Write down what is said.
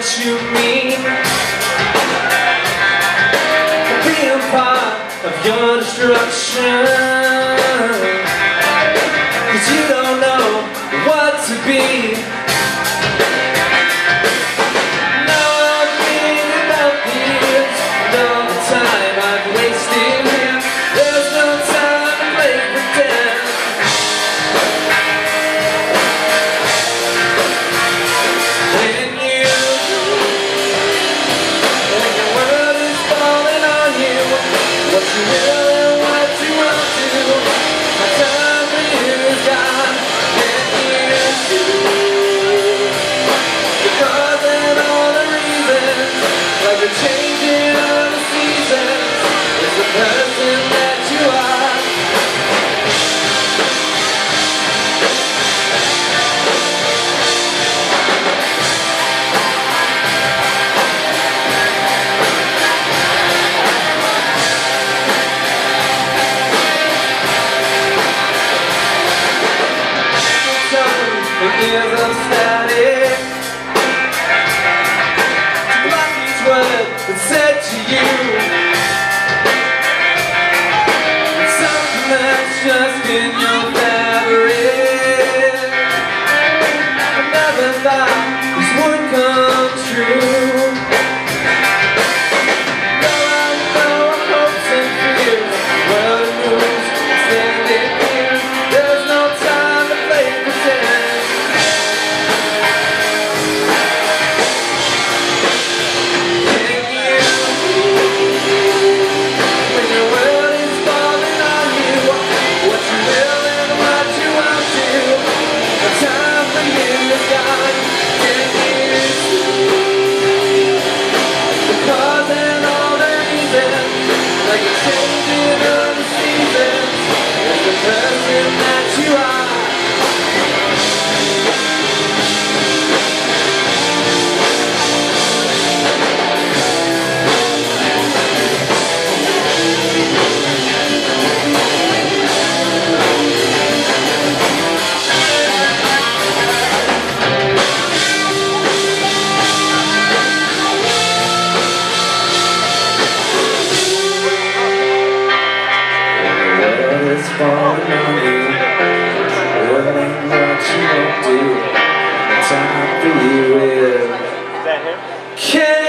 what you mean. Being part of your destruction. Cause you don't know what to be. that said to you Something that's just in your fabric. I never thought this would come true. phone on you Learning what you do time for you is Can